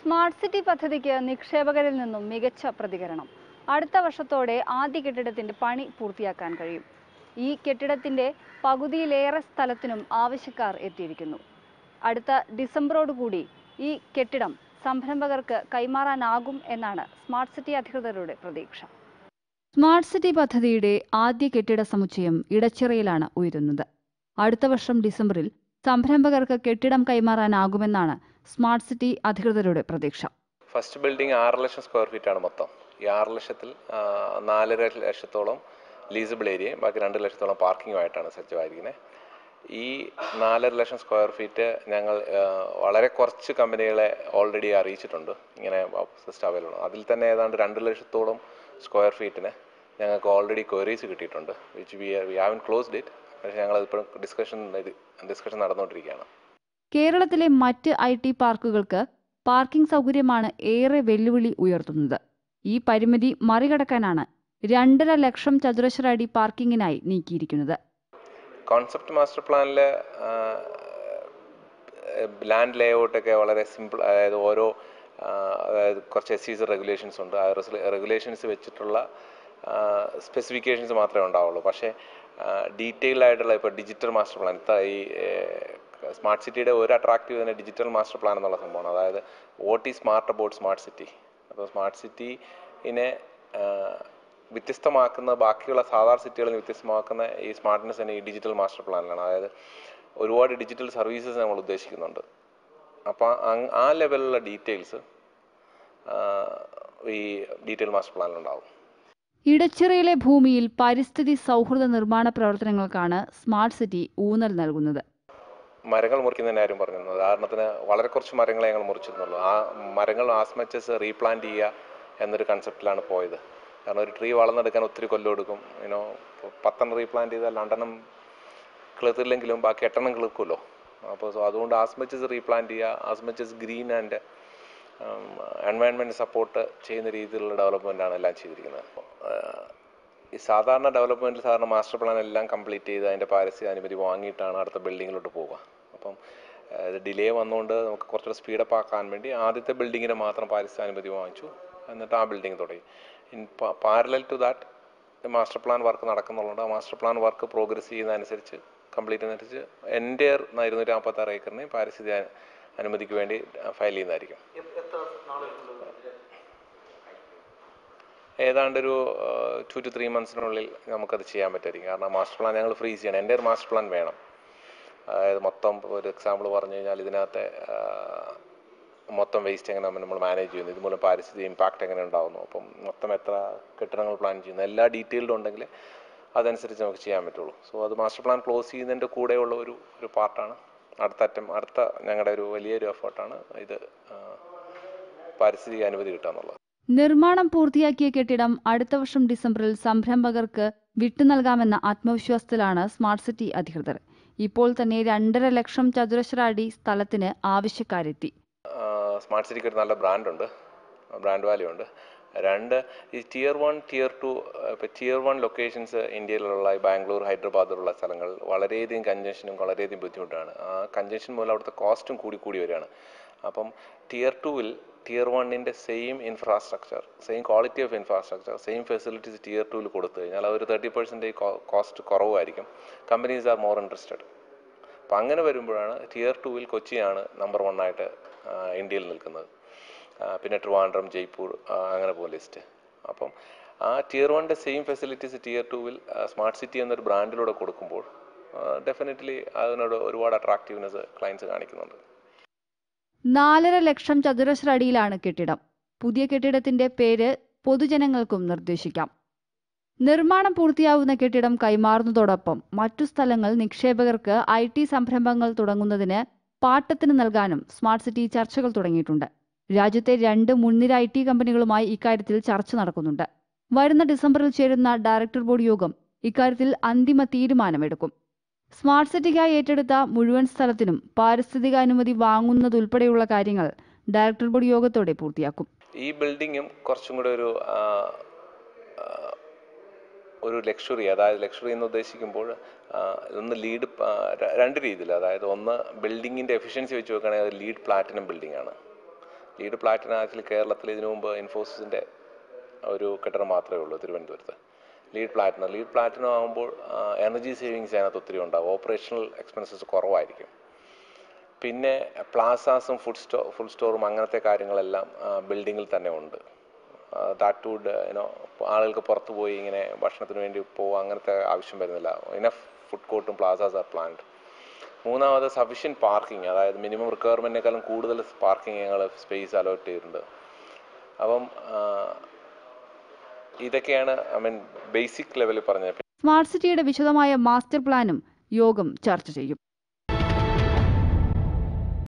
Smart city പദ്ധതിക്ക് നിക്ഷേപകരിൽ നിന്നും മികച്ച പ്രതികരണം. അടുത്ത വർഷത്തോടെ ആദ്യ കെട്ടിടത്തിന്റെ പണി പൂർത്തിയാക്കാൻ കഴിയും. ഈ കെട്ടിടത്തിന്റെ പകുതിയിലേറെ സ്ഥലത്തിനും ആവശ്യക്കാർ എത്തിയിരിക്കുന്നു. അടുത്ത ഡിസംബറോടുകൂടി ഈ കെട്ടിടം സംരംഭകർക്ക് കൈമാറാനാകും എന്നാണ് സ്മാർട്ട് സിറ്റി അധികൃതരുടെ പ്രതീക്ഷ. സ്മാർട്ട് സിറ്റി പദ്ധതിയുടെ ആദ്യ കെട്ടിട സമുച്ചയം ഇടച്ചിറയിലാണ് ഉയരുന്നത്. അടുത്ത വർഷം ഡിസംബറിൽ സംരംഭകർക്ക് കെട്ടിടം കൈമാറാനാകുമെന്നാണ് സ്മാർട്ട് സിറ്റി അധികൃതരുടെ പ്രതീക്ഷ. ഫസ്റ്റ് ബിൽഡിംഗ് ആറ് ലക്ഷം സ്ക്വയർ ഫീറ്റ് ആണ് മൊത്തം. ഈ ആറ് ലക്ഷത്തിൽ നാലര ലക്ഷത്തോളം ലീസബിൾ ഏരിയയും ബാക്കി രണ്ട് ലക്ഷത്തോളം പാർക്കിങ്ങുമായിട്ടാണ് സജ്ജമായിരിക്കുന്നത് ഈ നാലര ലക്ഷം സ്ക്വയർ ഫീറ്റ് ഞങ്ങൾ വളരെ കുറച്ച് കമ്പനികളെ ഓൾറെഡി അറിയിച്ചിട്ടുണ്ട്. ഇങ്ങനെ സിസ്റ്റം അവൈലബിൾ അതിൽ തന്നെ ഏതാണ്ട് രണ്ട് ലക്ഷത്തോളം സ്ക്വയർ ഫീറ്റിന് ഞങ്ങൾക്ക് ഓൾറെഡി ക്വയറീസ് കിട്ടിയിട്ടുണ്ട് which we we haven't closed it പക്ഷേ ഞങ്ങൾ ഇപ്പോഴും ഡിസ്കഷൻ ഡിസ്കഷൻ നടന്നുകൊണ്ടിരിക്കുകയാണ്. കേരളത്തിലെ മറ്റ് ഐ ടി പാർക്കുകൾക്ക് പാർക്കിംഗ് സൗകര്യമാണ് ഏറെ വെല്ലുവിളി ഉയർത്തുന്നത്. ഈ പരിമിതി മറികടക്കാനാണ് രണ്ടര ലക്ഷം ചതുരശ്ര അടി പാർക്കിങ്ങിനായി നീക്കിയിരിക്കുന്നത്. കോൺസെപ്റ്റ് മാസ്റ്റർ പ്ലാനിൽ ലാൻഡ് ലേ ഔട്ടൊക്കെ വളരെ സിമ്പിൾ അതായത് ഓരോ അതായത് കുറച്ച് എസ് സീസ് റെഗുലേഷൻസ് ഉണ്ട്. ആ റെഗുലേഷൻസ് വെച്ചിട്ടുള്ള സ്പെസിഫിക്കേഷൻസ് മാത്രമേ ഉണ്ടാവുള്ളൂ. പക്ഷേ ഡീറ്റെയിൽഡ് ആയിട്ടുള്ള ഇപ്പോൾ ഡിജിറ്റൽ മാസ്റ്റർ പ്ലാൻ ഈ സ്മാർട്ട് സിറ്റിയുടെ ഒരു അട്രാക്റ്റീവ് തന്നെ ഡിജിറ്റൽ മാസ്റ്റർ പ്ലാൻ എന്നുള്ള സംഭവമാണ്. അതായത് വോട്ട് ഈ സ്മാർട്ട് അബൌട്ട് സ്മാർട്ട് സിറ്റി അപ്പോൾ സ്മാർട്ട് സിറ്റിനെ വ്യത്യസ്തമാക്കുന്ന ബാക്കിയുള്ള സാധാരണ സിറ്റികളിൽ വ്യത്യസ്തമാക്കുന്ന ഈ സ്മാർട്ട്നെസ് തന്നെ ഈ ഡിജിറ്റൽ മാസ്റ്റർ പ്ലാനിലാണ് അതായത് ഒരുപാട് ഡിജിറ്റൽ സർവീസസ് നമ്മൾ ഉദ്ദേശിക്കുന്നുണ്ട്. അപ്പോൾ ആ ലെവലിലുള്ള ഡീറ്റെയിൽസ് ഈ ഡീറ്റെയിൽ മാസ്റ്റർ പ്ലാനിലുണ്ടാവും ഇടച്ചിറയിലെ ഭൂമിയിൽ പരിസ്ഥിതി സൗഹൃദ നിർമ്മാണ പ്രവർത്തനങ്ങൾക്കാണ് സ്മാർട്ട് സിറ്റി ഊന്നൽ നൽകുന്നത്. മരങ്ങൾ മുറിക്കുന്നതിന് ആരും പറഞ്ഞു ഉദാഹരണത്തിന് വളരെ കുറച്ച് മരങ്ങളെ ഞങ്ങൾ മുറിച്ചിരുന്നുള്ളൂ. ആ മരങ്ങൾ ആസ്മച്ചസ് റീപ്ലാന്റ് ചെയ്യുക എന്നൊരു കൺസെപ്റ്റിലാണ് പോയത്. കാരണം ഒരു ട്രീ വളർന്നെടുക്കാൻ ഒത്തിരി കൊല്ലം എടുക്കും. ഇനോ പത്തെണ്ണം റീപ്ലാന്റ് ചെയ്താൽ രണ്ടെണ്ണം കിളിർത്തില്ലെങ്കിലും ബാക്കി എട്ടെണ്ണം കിളിർക്കുമല്ലോ. അപ്പോൾ സോ അതുകൊണ്ട് ആസ്മച്ചസ് റീപ്ലാന്റ് ചെയ്യുക as much as green and environment support ചെയ്യുന്ന രീതിയിലുള്ള ഡെവലപ്മെന്റാണ് എല്ലാം ചെയ്തിരിക്കുന്നത്. ഈ സാധാരണ ഡെവലപ്മെന്റ് സാധാരണ മാസ്റ്റർ പ്ലാൻ എല്ലാം കംപ്ലീറ്റ് ചെയ്ത് അതിന്റെ പാരസ്യ അനുമതി വാങ്ങിയിട്ടാണ് അടുത്ത ബിൽഡിങ്ങിലോട്ട് പോവുക. അപ്പം ഇത് ഡിലേ വന്നുകൊണ്ട് നമുക്ക് കുറച്ചുകൂടെ സ്പീഡപ്പ് ആക്കാൻ വേണ്ടി ആദ്യത്തെ ബിൽഡിങ്ങിന് മാത്രം പാരസ്യ അനുമതി വാങ്ങിച്ചു. എന്നിട്ട് ആ ബിൽഡിംഗ് തുടങ്ങി. In parallel to that master plan work നടക്കുന്നുള്ളതുകൊണ്ട് ആ മാസ്റ്റർ പ്ലാൻ വർക്ക് പ്രോഗ്രസ് ചെയ്യുന്നതനുസരിച്ച് കംപ്ലീറ്റ് ചെയ്യുന്നതനുസരിച്ച് എന്റെ ഇരുന്നൂറ്റി നാൽപ്പത്താറ് ഏക്കറിനെയും പാരിസ്ഥിതിക അനുമതിക്ക് വേണ്ടി ഫയൽ ചെയ്യുന്നതായിരിക്കും. ഏതാണ്ട് ഒരു ടു ടു ത്രീ മന്ത്സിനുള്ളിൽ നമുക്കത് ചെയ്യാൻ പറ്റുമായിരിക്കും കാരണം മാസ്റ്റർ പ്ലാൻ ഞങ്ങൾ ഫ്രീസ് ചെയ്യണം. എന്റെ ഒരു മാസ്റ്റർ പ്ലാൻ വേണം. അതായത് മൊത്തം ഒരു എക്സാമ്പിൾ പറഞ്ഞു കഴിഞ്ഞാൽ ഇതിനകത്തെ മൊത്തം വേസ്റ്റ് എങ്ങനെ നമ്മൾ മാനേജ് ചെയ്യുന്നു. ഇതുമൂലം പാരിസ്ഥിതിക ഇമ്പാക്റ്റ് എങ്ങനെ ഉണ്ടാകുന്നു അപ്പം മൊത്തം എത്ര കെട്ടിടങ്ങൾ പ്ലാൻ ചെയ്യുന്നു. എല്ലാ ഡീറ്റെയിൽഡ് ഉണ്ടെങ്കിൽ അതനുസരിച്ച് നമുക്ക് ചെയ്യാൻ പറ്റുള്ളൂ. സോ അത് മാസ്റ്റർ പ്ലാൻ ക്ലോസ് ചെയ്യുന്നതിന്റെ കൂടെയുള്ള ഒരു ഒരു പാർട്ടാണ്. അടുത്ത അറ്റം അടുത്ത ഞങ്ങളുടെ ഒരു വലിയൊരു എഫേർട്ടാണ് ഇത് പരിസ്ഥിതി അനുമതി കിട്ടുക എന്നുള്ളത്. നിർമ്മാണം പൂർത്തിയാക്കിയ കെട്ടിടം അടുത്ത വർഷം ഡിസംബറിൽ സംരംഭകർക്ക് വിട്ടു നൽകാമെന്ന ആത്മവിശ്വാസത്തിലാണ് സ്മാർട്ട് സിറ്റി അധികൃതർ. ഇപ്പോൾ തന്നെ രണ്ടര ലക്ഷം ചതുരശ്ര അടി സ്ഥലത്തിന് ആവശ്യക്കാരെത്തി. സ്മാർട്ട് സിറ്റിക്ക് നല്ല ബ്രാൻഡുണ്ട്. ബ്രാൻഡ് വാല്യൂ ഉണ്ട്. രണ്ട് ഈ ടിയർ വൺ ടിയർ ടു ഇപ്പോൾ ടിയർ വൺ ലൊക്കേഷൻസ് ഇന്ത്യയിലുള്ള ബാംഗ്ലൂർ ഹൈദരാബാദിലുള്ള സ്ഥലങ്ങൾ വളരെയധികം കഞ്ചൻഷനും വളരെയധികം ബുദ്ധിമുട്ടാണ്. ആ കഞ്ചൻഷൻ മൂലം അവിടുത്തെ കോസ്റ്റും കൂടി കൂടി വരികയാണ്. അപ്പം ടിയർ ടുവിൽ ടിയർ വണ്ണിന്റെ same infrastructure same quality of infrastructure same facilities tier ടുവിൽ കൊടുത്തു കഴിഞ്ഞാൽ അവർ തേർട്ടി പെർസെന്റേജ് കോസ്റ്റ് കുറവായിരിക്കും കമ്പനീസ് ആർ മോർ ഇൻട്രസ്റ്റഡ് അപ്പം അങ്ങനെ വരുമ്പോഴാണ് ടിയർ ടുവിൽ കൊച്ചിയാണ് നമ്പർ വൺ ആയിട്ട് ഇന്ത്യയിൽ നിൽക്കുന്നത്. പിന്നെ ട്രിവാൻഡ്രം ജയ്പൂർ അങ്ങനെ പോകും ലിസ്റ്റ് അപ്പം ആ ടിയർ വണ്ണിന്റെ സെയിം ഫെസിലിറ്റീസ് ടിയർ ടുവിൽ സ്മാർട്ട് സിറ്റി എന്നൊരു ബ്രാൻഡിലൂടെ കൊടുക്കുമ്പോൾ ഡെഫിനറ്റ്ലി അതിനോട് ഒരുപാട് അട്രാക്റ്റീവ്നെസ് ക്ലയൻസ് കാണിക്കുന്നുണ്ട്. നാലര ലക്ഷം ചതുരശ്ര അടിയിലാണ് കെട്ടിടം. പുതിയ കെട്ടിടത്തിന്റെ പേര് പൊതുജനങ്ങൾക്കും നിർദ്ദേശിക്കാം. നിർമ്മാണം പൂർത്തിയാവുന്ന കെട്ടിടം കൈമാറുന്നതോടൊപ്പം മറ്റു സ്ഥലങ്ങൾ നിക്ഷേപകർക്ക് ഐ ടി സംരംഭങ്ങൾ തുടങ്ങുന്നതിന് പാട്ടത്തിന് നൽകാനും സ്മാർട്ട് സിറ്റി ചർച്ചകൾ തുടങ്ങിയിട്ടുണ്ട്. രാജ്യത്തെ രണ്ട് മുൻനിര ഐ ടി കമ്പനികളുമായി ഇക്കാര്യത്തിൽ ചർച്ച നടക്കുന്നുണ്ട്. വരുന്ന ഡിസംബറിൽ ചേരുന്ന ഡയറക്ടർ ബോർഡ് യോഗം ഇക്കാര്യത്തിൽ അന്തിമ തീരുമാനമെടുക്കും. സ്മാർട്ട് സിറ്റിക്കായി ഏറ്റെടുത്ത മുഴുവൻ സ്ഥലത്തിനും പാരിസ്ഥിതിക അനുമതി വാങ്ങുന്നതുൾപ്പെടെയുള്ള കാര്യങ്ങൾ ഡയറക്ടർ ബോർഡ് യോഗത്തോടെ പൂർത്തിയാക്കും. ഈ ബിൽഡിങ്ങും കുറച്ചും കൂടെ ഒരു ഒരു ലക്ഷറി അതായത് ലക്ഷറി എന്ന് ഉദ്ദേശിക്കുമ്പോൾ ഒന്ന് ലീഡ് രണ്ട് രീതിയിൽ അതായത് ഒന്ന് ബിൽഡിങ്ങിന്റെ എഫിഷ്യൻസി വെച്ച് നോക്കുകയാണെങ്കിൽ അത് ലീഡ് പ്ലാറ്റിനം ബിൽഡിംഗ് ആണ്. ലീഡ് പ്ലാറ്റിനം ആക്ച്വലി കേരളത്തിൽ ഇതിനു മുമ്പ് ഇൻഫോസിസിന്റെ ഒരു കെട്ടിടം മാത്രമേ ഉള്ളൂ തിരുവനന്തപുരത്ത്. ലീഡ് പ്ലാറ്റിനം ലീഡ് പ്ലാറ്റിനം ആകുമ്പോൾ എനർജി സേവിങ്സ് അതിനകത്ത് ഒത്തിരി ഉണ്ടാവും. ഓപ്പറേഷണൽ എക്സ്പെൻസസ് കുറവായിരിക്കും. പിന്നെ പ്ലാസാസും ഫുഡ് സ്റ്റോ ഫുഡ് സ്റ്റോറും അങ്ങനത്തെ കാര്യങ്ങളെല്ലാം ബിൽഡിങ്ങിൽ തന്നെ ഉണ്ട്. ദാറ്റ് വുഡ് യുനോ ആളുകൾക്ക് പുറത്ത് പോയി ഇങ്ങനെ ഭക്ഷണത്തിന് വേണ്ടി പോകുക അങ്ങനത്തെ ആവശ്യം വരുന്നില്ല. ഇനഫ് ഫുഡ് കോർട്ടും പ്ലാസാസ് ആർ പ്ലാൻഡ് മൂന്നാമത് സഫീഷ്യൻ പാർക്കിംഗ് അതായത് മിനിമം റിക്വയർമെന്റിനേക്കാളും കൂടുതൽ പാർക്കിംഗ് ഞങ്ങൾ സ്പേസ് അലോട്ട് ചെയ്തിട്ടുണ്ട്. അപ്പം ഇതൊക്കെയാണ് ഐ മീൻ ബേസിക് ലെവലിൽ പറഞ്ഞത്. സ്മാർട്ട് സിറ്റിയുടെ വിശദമായ മാസ്റ്റർ പ്ലാനും യോഗം ചർച്ച ചെയ്യും.